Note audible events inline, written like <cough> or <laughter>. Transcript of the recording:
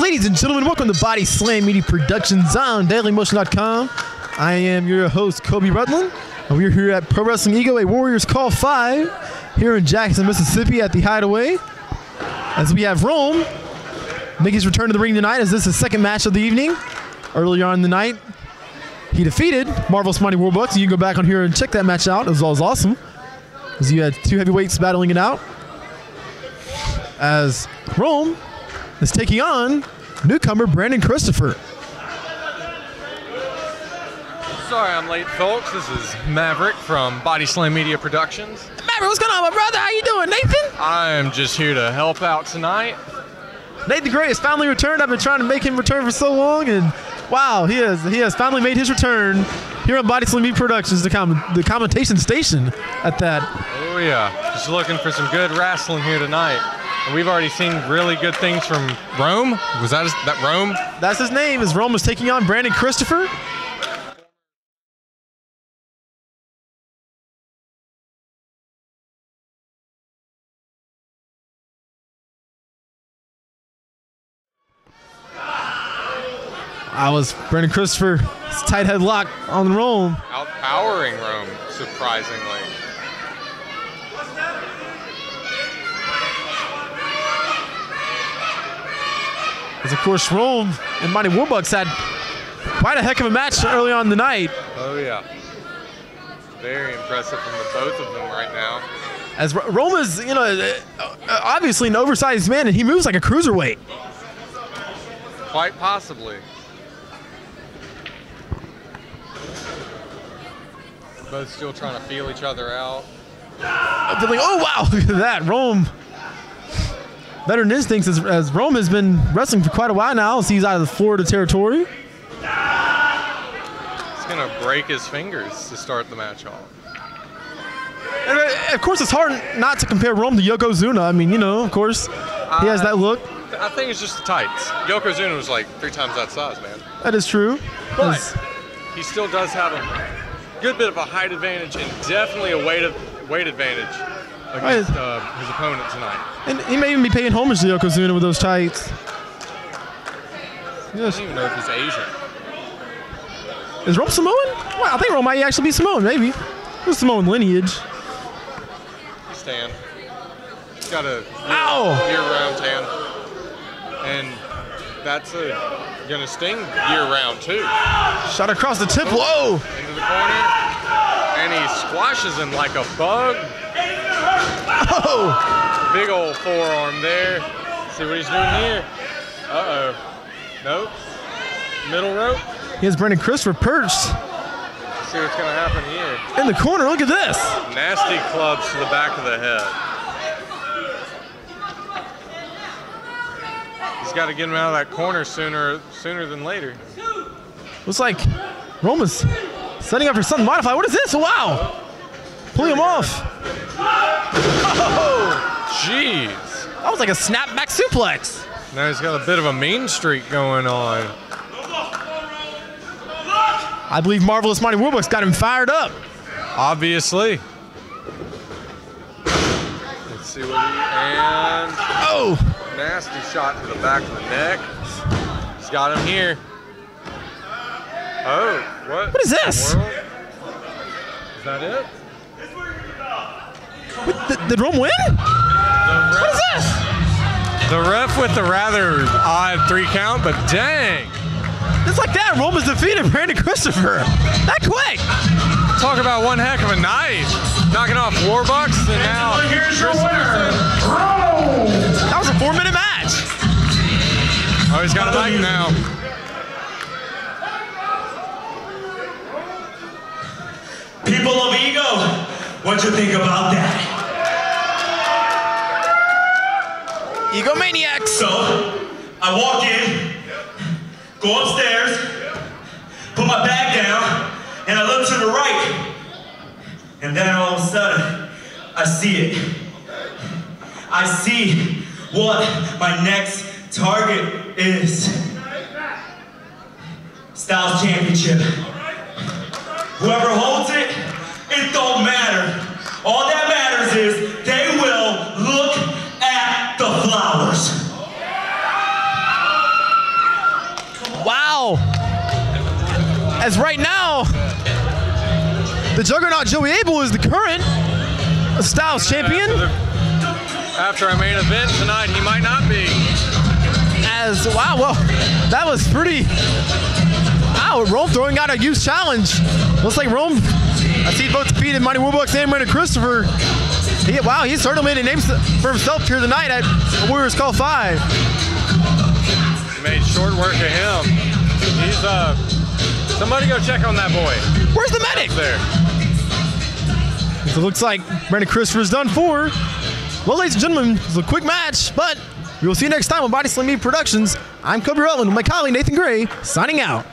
Ladies and gentlemen, welcome to Body Slam Media Productions on DailyMotion.com. I am your host, Kobe Rutland, and we're here at Pro Wrestling Ego, a Warriors Call 5, here in Jackson, Mississippi at the Hideaway. As we have Rome make his return to the ring tonight, as this is his second match of the evening. Earlier on in the night, he defeated Marvelous Mighty Warbucks. You can go back on here and check that match out. It was always awesome. As you had two heavyweights battling it out. As Rome is taking on newcomer Brandon Kristopher. Sorry I'm late, folks. This is Maverick from Body Slam Media Productions. Maverick, what's going on, my brother? How you doing, Nathan? I am just here to help out tonight. Nathan Gray has finally returned. I've been trying to make him return for so long, and wow, he has he has finally made his return here on Body Slam Media Productions, the com- the commentation station at that. Oh yeah, just looking for some good wrestling here tonight. And we've already seen really good things from Rome. Was that his, that Rome? That's his name. Is Rome is taking on Brandon Kristopher. I was Brandon Kristopher. His tight headlock on Rome. Outpowering Rome, surprisingly. As of course Rome and Mighty Warbucks had quite a heck of a match early on in the night. Oh yeah. Very impressive from the both of them right now. As R- Rome is, you know, uh, obviously an oversized man, and he moves like a cruiserweight. Quite possibly. Both still trying to feel each other out. I'm feeling, oh wow, <laughs> look at that, Rome. Veteran instincts as, as Rome has been wrestling for quite a while now. So he's out of the Florida territory. He's gonna break his fingers to start the match off. And uh, of course, it's hard not to compare Rome to Yokozuna. I mean, you know, of course, he has that look. I think it's just the tights. Yokozuna was like three times that size, man. That is true. But As- he still does have a good bit of a height advantage and definitely a weight of, weight advantage against uh, his opponent tonight. and he may even be paying homage to Yokozuna with those tights. I don't even know if he's Asian. Is Rome Samoan? Well, I think Rome might actually be Samoan, maybe. Who's Samoan lineage? Stan. He's got a year-round tan, and that's a, gonna sting year-round too. Shot across the tip. Whoa! Into the corner, and he squashes him like a bug. Oh! Big old forearm there. See what he's doing here? Uh oh. Nope. Middle rope. He has Brandon Kristopher perched See what's gonna happen here. in the corner. Look at this. Nasty clubs to the back of the head. He's got to get him out of that corner sooner sooner than later. Looks like Rome is setting up for something modified. What is this? Wow! Pulling him off. Jeez. That was like a snapback suplex. Now he's got a bit of a mean streak going on. I believe Marvelous Mighty Warbucks got him fired up. Obviously. Let's see what he and Oh! nasty shot to the back of the neck. He's got him here. Oh, what? What is this? Is that it? Th- did Rome win? What is this? The ref with the rather odd three count, but dang. Just like that, Rome has defeated Brandon Kristopher. That quick. Talk about one heck of a night. Knocking off Warbucks and now Here's your Christensen. winner, That was a four-minute match. Oh, he's got a mic now. People of Ego, what you think about that? I walk in, go upstairs, put my bag down, and I look to the right. And then all of a sudden, I see it. I see what my next target is. Styles Championship. Whoever holds it, it don't matter. Juggernaut Joey Abel is the current Styles champion. After, the, our main event tonight, he might not be. As wow, well, that was pretty. Wow, Rome throwing out a youth challenge. Looks like Rome. I see both defeated Mighty Warbucks and Brandon Kristopher. He, wow, he certainly made a name for himself here tonight at Warriors Call 5. Made short work of him. He's, uh, somebody go check on that boy. Where's the medic? There. It looks like Brandon Kristopher's done for. Well, ladies and gentlemen, it's a quick match, but we will see you next time on Body Slam Media Productions. I'm Kobe Rutland with my colleague Nathan Gray, signing out.